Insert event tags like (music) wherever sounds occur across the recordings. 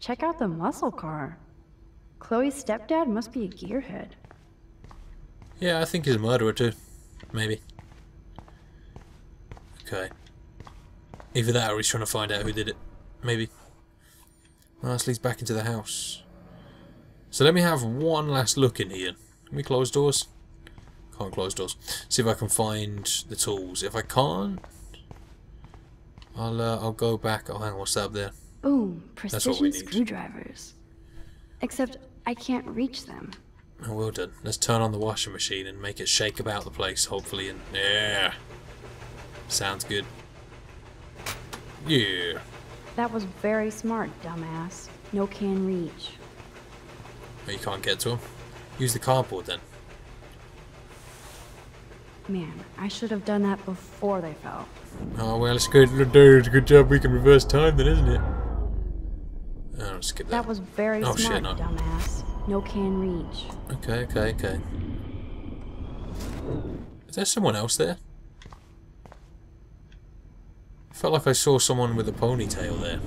Check out the muscle car. Chloe's stepdad must be a gearhead. Yeah, I think he's a murderer too. Maybe. Okay. Either that or he's trying to find out who did it. Maybe. Well, leads back into the house. So let me have one last look in here. Can we close doors? Can't close doors. See if I can find the tools. If I can't, I'll uh, I'll go back. Oh, hang on, what's that up there? Boom, precision screwdrivers. Except I can't reach them. Oh, well done. Let's turn on the washing machine and make it shake about the place, hopefully. And yeah, sounds good. Yeah. That was very smart, dumbass. No can reach. Oh, you can't get to them. Use the cardboard then. Man, I should have done that before they fell. Oh well, it's good. Dude, good job. We can reverse time then, isn't it? Skip that. That was very Oh, shit, smart, no. dumbass. No can reach. Okay, okay, okay. Is there someone else there? I felt like I saw someone with a ponytail there.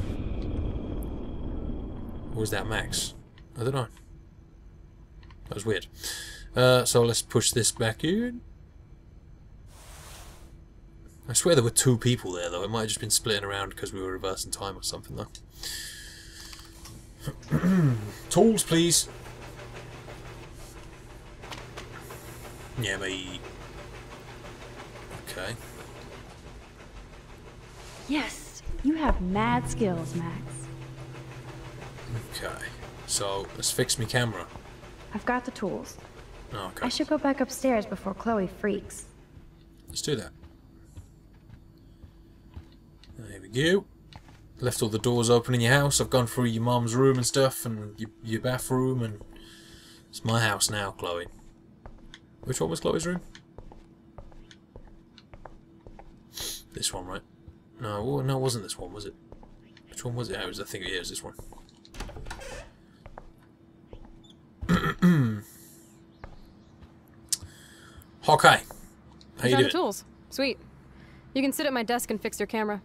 Or was that Max? I don't know. That was weird. Uh, so let's push this back in. I swear there were two people there though. It might have just been splitting around because we were reversing time or something though. (clears throat) Tools, please. Yeah, mate. Okay. Yes, you have mad skills, Max. Okay. So, let's fix my camera. I've got the tools. Oh, okay. I should go back upstairs before Chloe freaks. Let's do that. There we go. Left all the doors open in your house. I've gone through your mom's room and stuff, and your, your bathroom, and it's my house now, Chloe. Which one was Chloe's room? This one, right? No, no, it wasn't this one, was it? Which one was it? I, was, I think it is this one. (clears throat) okay. How you doing? the tools. Sweet. You can sit at my desk and fix your camera.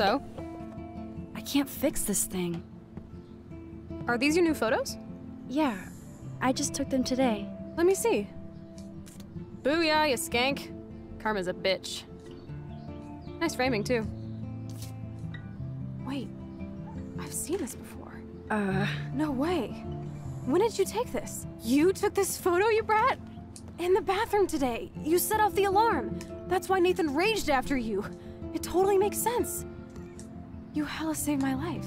So, I can't fix this thing. are these your new photos? Yeah, I just took them today. Let me see. Booyah, you skank. Karma's a bitch. Nice framing, too. Uh, No way. When did you take this? You took this photo, you brat? In the bathroom today. You set off the alarm. That's why Nathan raged after you. It totally makes sense. You hella saved my life.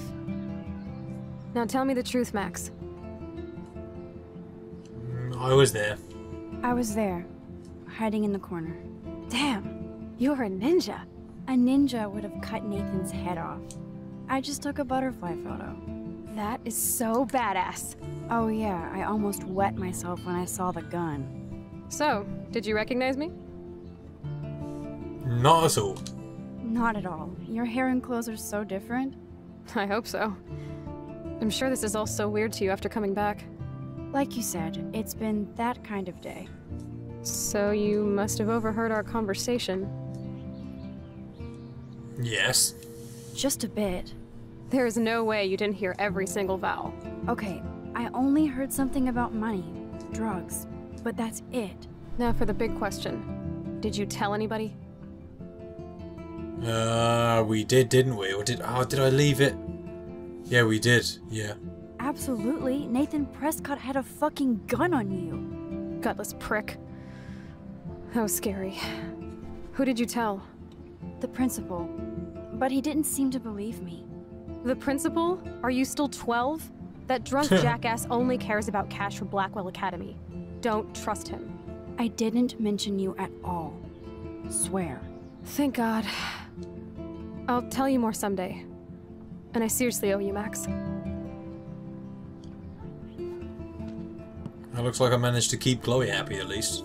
Now tell me the truth, Max. I was there. I was there, hiding in the corner. Damn, you're a ninja. A ninja would have cut Nathan's head off. I just took a butterfly photo. That is so badass. Oh yeah, I almost wet myself when I saw the gun. So, did you recognize me? Not at all. Not at all. Your hair and clothes are so different. (laughs) I hope so. I'm sure this is all so weird to you after coming back. Like you said, it's been that kind of day. So you must have overheard our conversation. Yes. Just a bit. There is no way you didn't hear every single vowel. Okay, I only heard something about money, drugs, but that's it. Now for the big question. Did you tell anybody? Uh, we did, didn't we? Or did? Oh, did I leave it? Yeah, we did. Yeah. Absolutely, Nathan Prescott had a fucking gun on you. Gutless prick. That was scary. Who did you tell? The principal. But he didn't seem to believe me. The principal? Are you still 12? That drunk (laughs) jackass only cares about cash for Blackwell Academy. Don't trust him. I didn't mention you at all. Swear. Thank God. I'll tell you more someday. And I seriously owe you, Max. It looks like I managed to keep Chloe happy at least.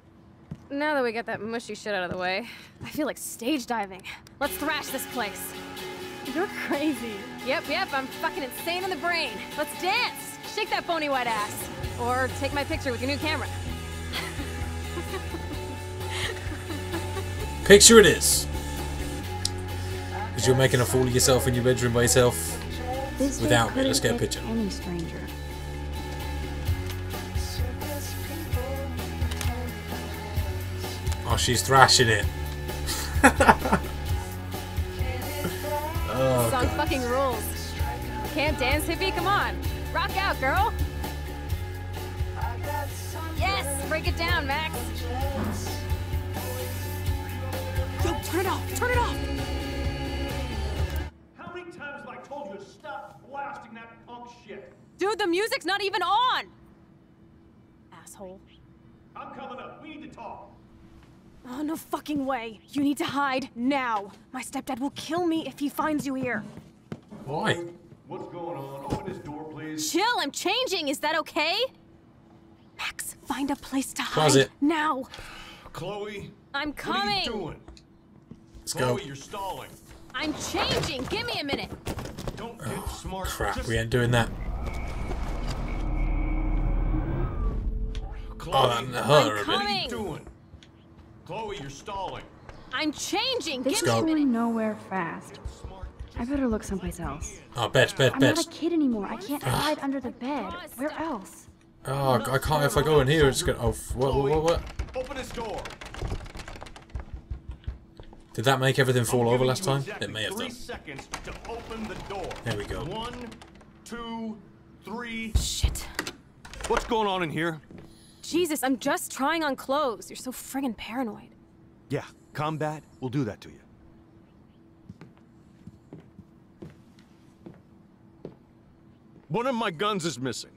Now that we got that mushy shit out of the way, I feel like stage diving. Let's thrash this place. You're crazy. Yep, yep, I'm fucking insane in the brain. Let's dance! Shake that bony white ass. Or take my picture with your new camera. (laughs) Picture it is. Because you're making a fool of yourself in your bedroom by yourself. This Without me, let's get a picture. Any stranger. She's thrashing it. (laughs) oh, Song fucking rules. Can't dance, hippie? Come on. Rock out, girl. Yes, break it down, Max. Yo, turn it off, turn it off. How many times have I told you to stop blasting that punk shit? Dude, the music's not even on. Asshole. I'm coming up. We need to talk. Oh, no fucking way. You need to hide now. My stepdad will kill me if he finds you here. why? What's going on? Open this door, please. Chill, I'm changing. Is that okay? Max, find a place to hide Closet. now. Chloe, I'm coming. what are you doing? Let's go. Chloe, you're stalling. I'm changing. Give me a minute. Don't get oh, smart. Crap, Just- we ain't doing that. Chloe, Oh, that hurt I'm what are you coming. Doing? Chloe, you're stalling. I'm changing. This Give is me a minute. going nowhere fast. I better look someplace else. bit. Oh, bed, bed, I'm bed. not a kid anymore. I can't hide under the bed. Where else? Oh, I can't. If I go in here, it's gonna. Oh, f- what, what, what, what? Open this door. Did that make everything fall over last time? exactly It may have three done. seconds to open the door. There we go. One, two, three. Shit. What's going on in here? Jesus, I'm just trying on clothes. You're so friggin' paranoid. Yeah, combat will do that to you. One of my guns is missing.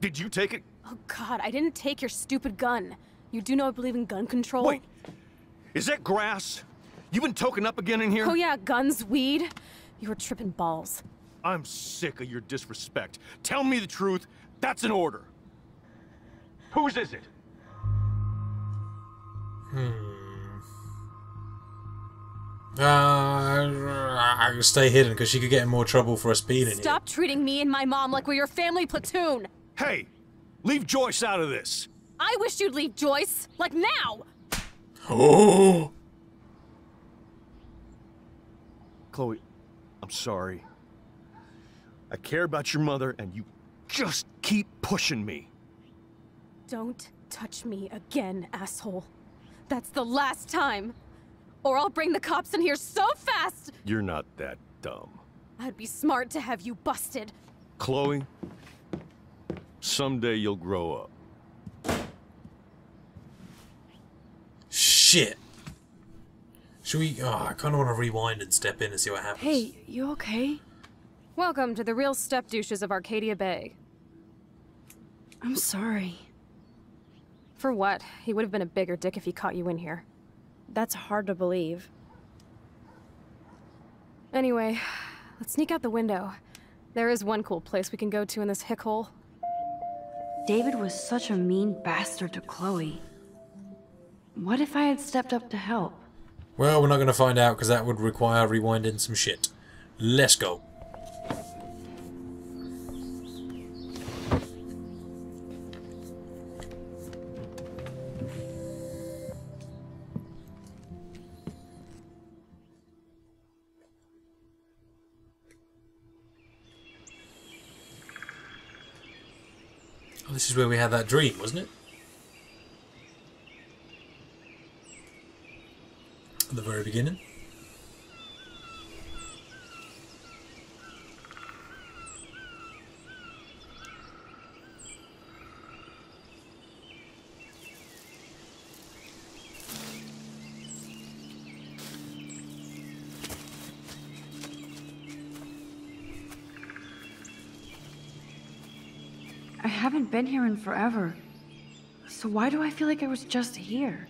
Did you take it? Oh god, I didn't take your stupid gun. You do know I believe in gun control? Wait, is that grass? You been token up again in here? Oh yeah, guns, weed. You were tripping balls. I'm sick of your disrespect. Tell me the truth. That's an order. Whose is it? Hmm. Uh, stay hidden because she could get in more trouble for us being in here. Stop treating me and my mom like we're your family platoon. Hey, leave Joyce out of this. I wish you'd leave Joyce. Like now. Oh, Chloe, I'm sorry. I care about your mother, and you just keep pushing me. Don't touch me again, asshole. That's the last time. Or I'll bring the cops in here so fast, You're not that dumb. I'd be smart to have you busted. Chloe, someday you'll grow up. shit. Should we? Oh, I kind of want to rewind and step in and see what happens. Hey, you okay? Welcome to the real step douches of Arcadia Bay. I'm sorry. For what? He would have been a bigger dick if he caught you in here. That's hard to believe. Anyway, let's sneak out the window. There is one cool place we can go to in this hick hole. David was such a mean bastard to Chloe. What if I had stepped up to help? Well, we're not going to find out because that would require rewinding some shit. Let's go. Where we had that dream, wasn't it? At the very beginning. I haven't been here in forever. So why do I feel like I was just here?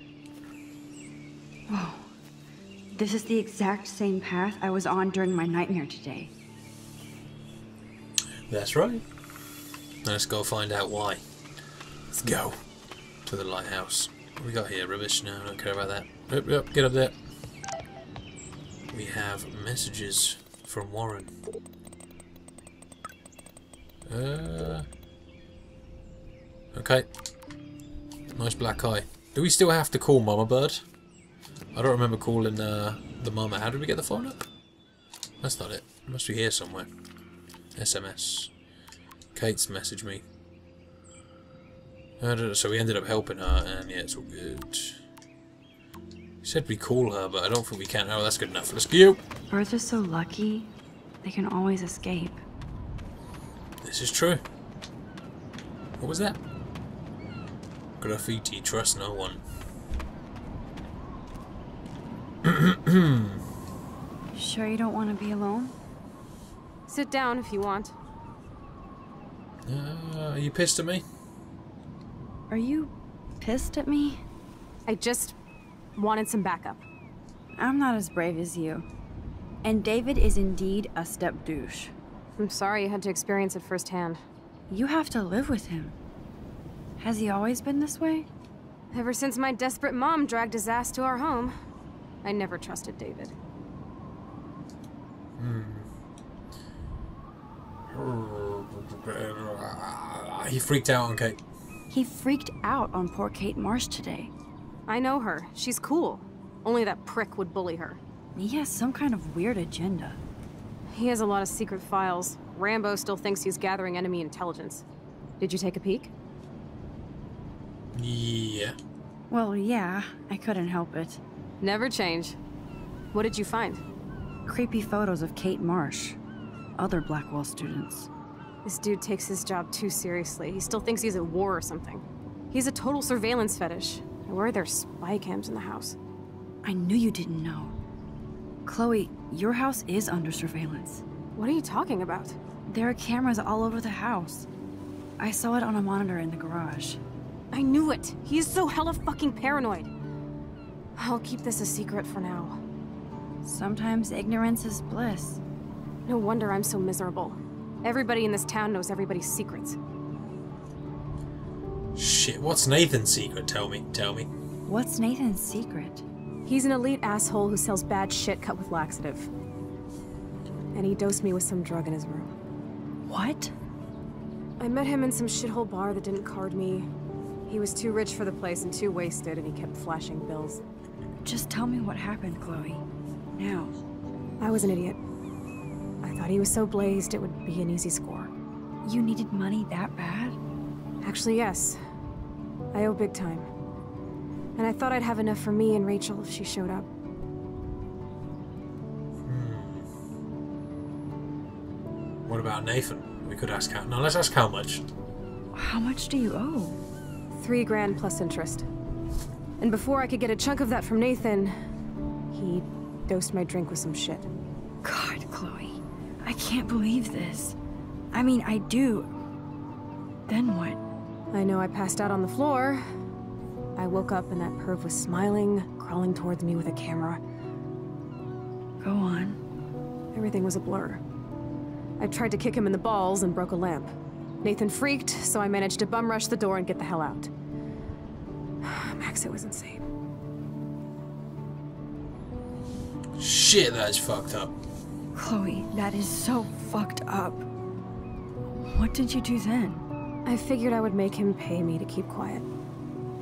Whoa. This is the exact same path I was on during my nightmare today. That's right. Let's go find out why. Let's go to the lighthouse. What we got here? Rubbish? No, I don't care about that. Yep, yep, get up there. We have messages from Warren. Uh, okay. Nice black eye. Do we still have to call Mama Bird? I don't remember calling uh, the mama. How did we get the phone up? That's not it. It must be here somewhere. SMS. Kate's messaged me. Uh, so we ended up helping her, and yeah, it's all good. Said we call her, but I don't think we can. Oh, that's good enough. Let's go. Birds are so lucky, they can always escape. This is true. What was that? Graffiti, trust no one. Sure you don't want to be alone? Sit down if you want. Uh, are you pissed at me? Are you pissed at me? I just wanted some backup. I'm not as brave as you. And David is indeed a step douche. I'm sorry you had to experience it firsthand. You have to live with him. Has he always been this way? Ever since my desperate mom dragged his ass to our home, I never trusted David. Hmm. He freaked out on Kate. He freaked out on poor Kate Marsh today. I know her. She's cool. Only that prick would bully her. He has some kind of weird agenda. He has a lot of secret files. Rambo still thinks he's gathering enemy intelligence. Did you take a peek? Yeah. Well, yeah, I couldn't help it. Never change. What did you find? Creepy photos of Kate Marsh, other Blackwell students. This dude takes his job too seriously. He still thinks he's at war or something. He's a total surveillance fetish. Where are there spy cams in the house? I knew you didn't know. Chloe, your house is under surveillance. What are you talking about? There are cameras all over the house. I saw it on a monitor in the garage. I knew it! He is so hella fucking paranoid! I'll keep this a secret for now. Sometimes ignorance is bliss. No wonder I'm so miserable. Everybody in this town knows everybody's secrets. Shit, what's Nathan's secret? Tell me, tell me. What's Nathan's secret? He's an elite asshole who sells bad shit cut with laxative. And he dosed me with some drug in his room. What? I met him in some shithole bar that didn't card me. He was too rich for the place and too wasted, and he kept flashing bills. Just tell me what happened, Chloe. Now. I was an idiot. I thought he was so blazed it would be an easy score. You needed money that bad? Actually, yes. I owe big time. And I thought I'd have enough for me and Rachel if she showed up. Hmm. What about Nathan? We could ask how. No, let's ask how much. How much do you owe? Three grand plus interest. And before I could get a chunk of that from Nathan, he dosed my drink with some shit. God, Chloe. I can't believe this. I mean, I do. Then what? I know I passed out on the floor. I woke up and that perv was smiling, crawling towards me with a camera. Go on. Everything was a blur. I tried to kick him in the balls and broke a lamp. Nathan freaked, so I managed to bum rush the door and get the hell out. Max, it was insane. Shit, that's fucked up. Chloe, that is so fucked up. What did you do then? I figured I would make him pay me to keep quiet.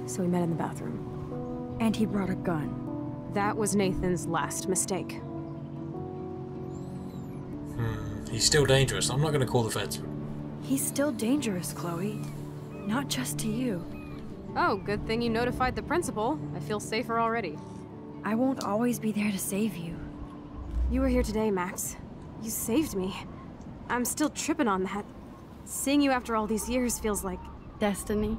So we met in the bathroom. And he brought a gun. That was Nathan's last mistake. Hmm, he's still dangerous. I'm not going to call the feds. He's still dangerous, Chloe. Not just to you. Oh, good thing you notified the principal. I feel safer already. I won't always be there to save you. You were here today, Max. You saved me. I'm still tripping on that. Seeing you after all these years feels like... Destiny.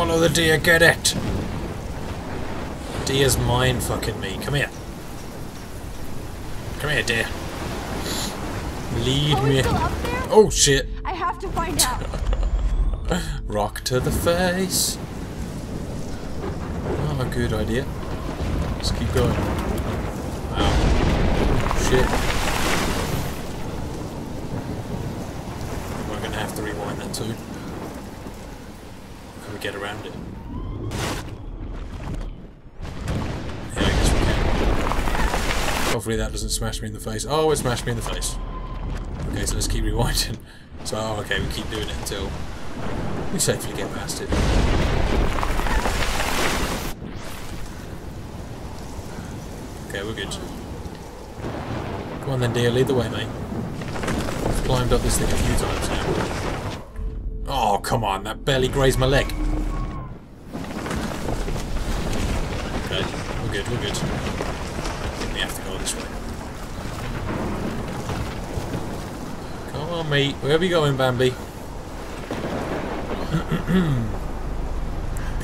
Follow the deer, get it! Deer's mind fucking me. Come here. Come here, deer. Lead me. we still up there? Oh shit! I have to find (laughs) out. Rock to the face. Oh, good idea. Let's keep going. Wow. Shit. We're gonna have to rewind that too. Hopefully that doesn't smash me in the face. Oh, it smashed me in the face. Okay, so let's keep rewinding. (laughs) So, oh, okay, we keep doing it until we safely get past it. Okay, we're good. Come on then, deer, lead the way, mate. I've climbed up this thing a few times now. Oh, come on, that barely grazed my leg. Okay, we're good, we're good. I think we have to go this way. Come on, mate. Where are we going, Bambi? (clears throat)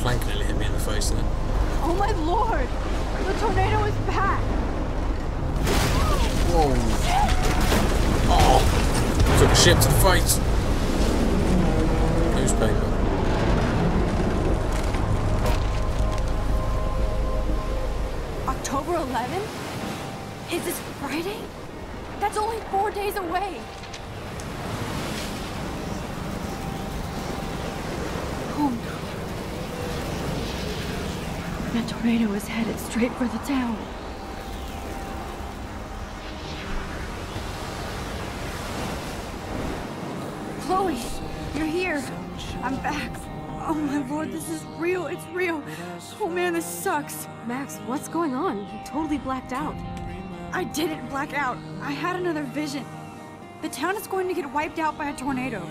Plank nearly hit me in the face then. Oh my lord! The tornado is back! Whoa. Oh! Took a ship to the face. Newspaper. October 11th? Is this Friday? That's only four days away. Oh no. That tornado is headed straight for the town. Chloe, you're here. I'm back. Oh my lord, this is real. It's real. Oh man, this sucks. Max, what's going on? You totally blacked out. I didn't black out. I had another vision. The town is going to get wiped out by a tornado.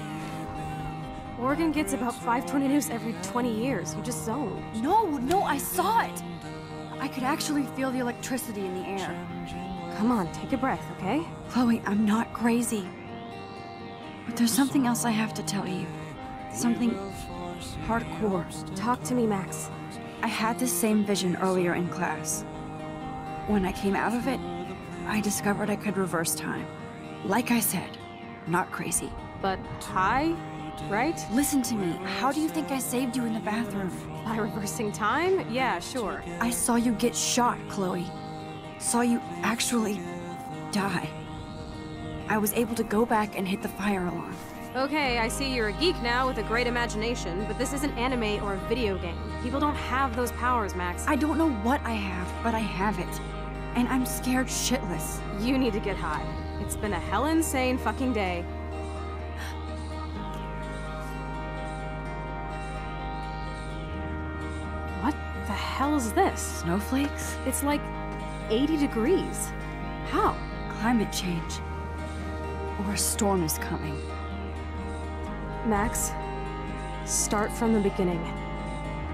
Oregon gets about five tornadoes every 20 years. You just zone. No, no, I saw it. I could actually feel the electricity in the air. Come on, take a breath, okay? Chloe, I'm not crazy. But there's something else I have to tell you. Something hardcore. Talk to me, Max. I had this same vision earlier in class. When I came out of it, I discovered I could reverse time. Like I said, not crazy. But high, right? Listen to me. How do you think I saved you in the bathroom? By reversing time? Yeah, sure. I saw you get shot, Chloe. Saw you actually die. I was able to go back and hit the fire alarm. Okay, I see you're a geek now with a great imagination, but this isn't anime or a video game. People don't have those powers, Max. I don't know what I have, but I have it. And I'm scared shitless. You need to get high. It's been a hell insane fucking day. Is this? Snowflakes? It's like 80 degrees. How? Climate change. Or a storm is coming. Max, start from the beginning.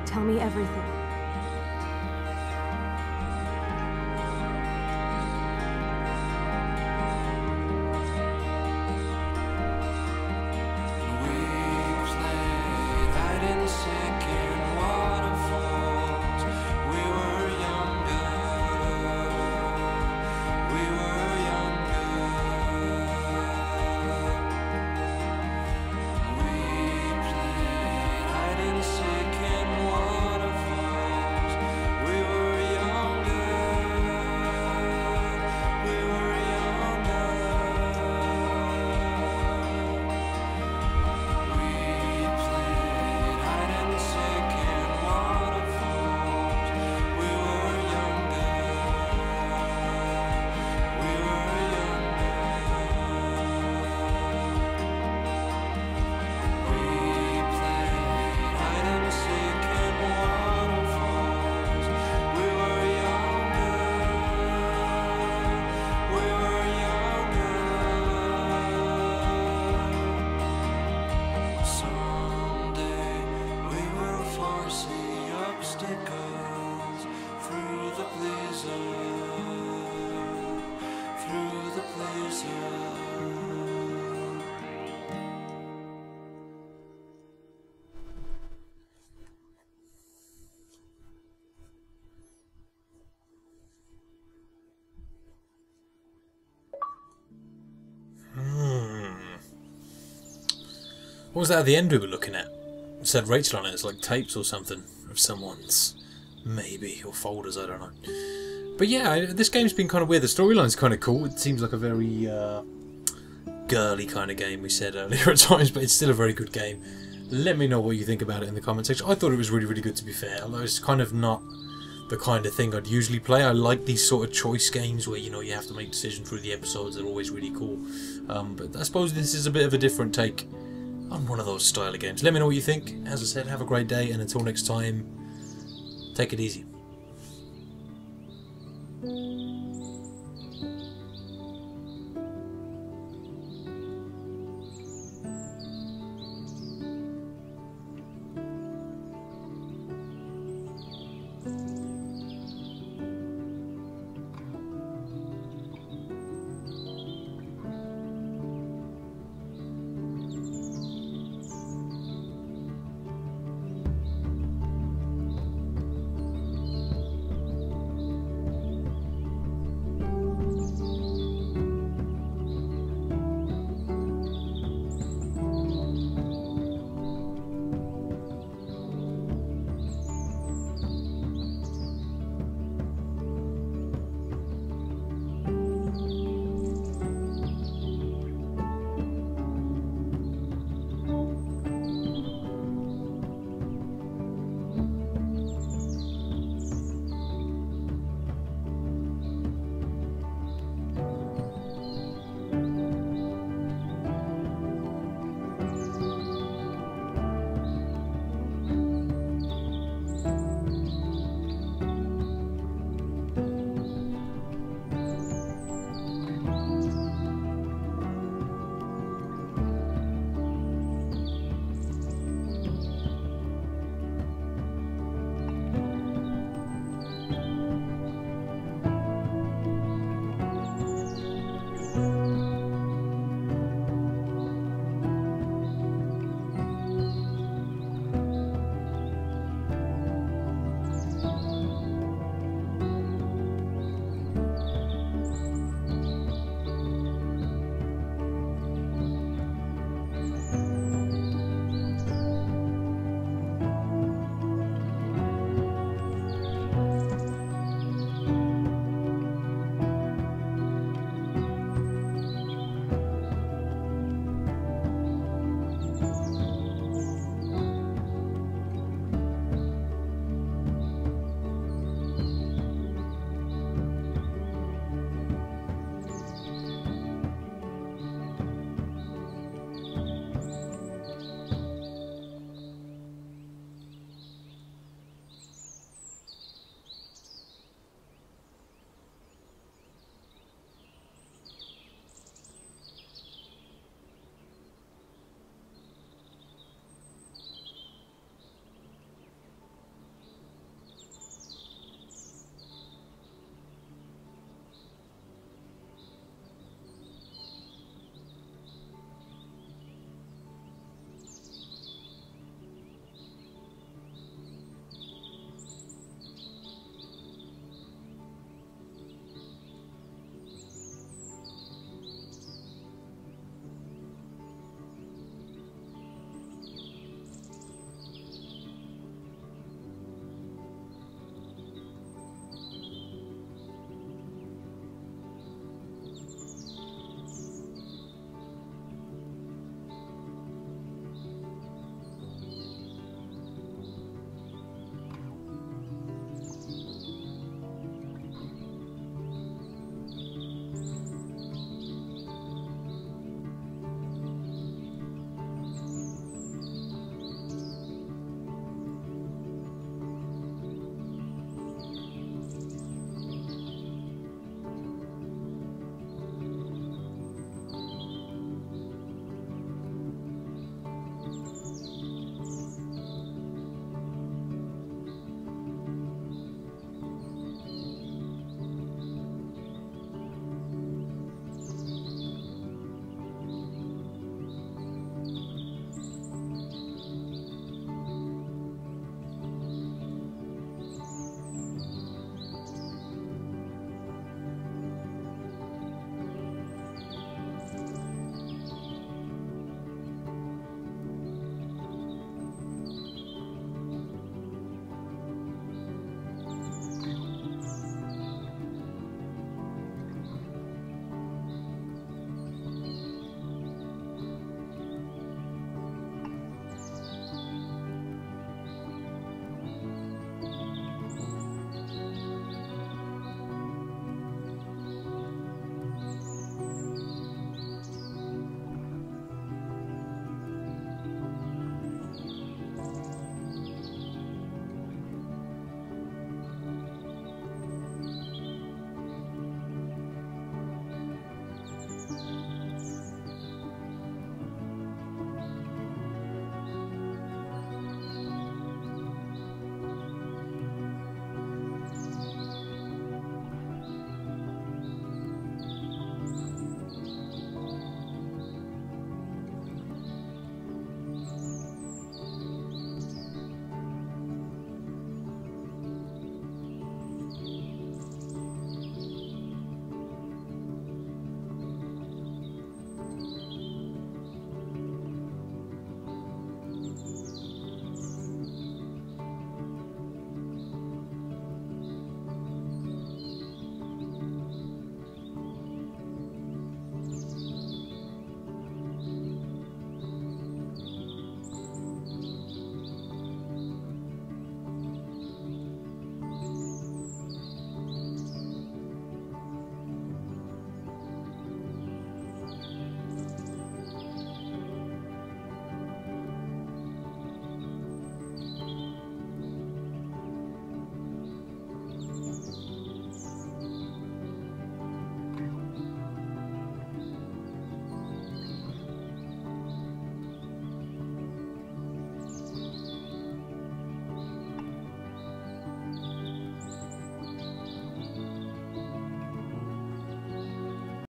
Tell me everything. What was that at the end we were looking at? It said Rachel on it. It's like tapes or something of someone's. Maybe. Or folders, I don't know. But yeah, I- this game's been kind of weird. The storyline's kind of cool. It seems like a very uh, girly kind of game, we said earlier (laughs) at times, but it's still a very good game. Let me know what you think about it in the comment section. I thought it was really, really good to be fair, although it's kind of not the kind of thing I'd usually play. I like these sort of choice games where, you know, you have to make decisions through the episodes. They're always really cool. Um, but I suppose this is a bit of a different take on one of those style of games. Let me know what you think. As I said, have a great day, and until next time, take it easy.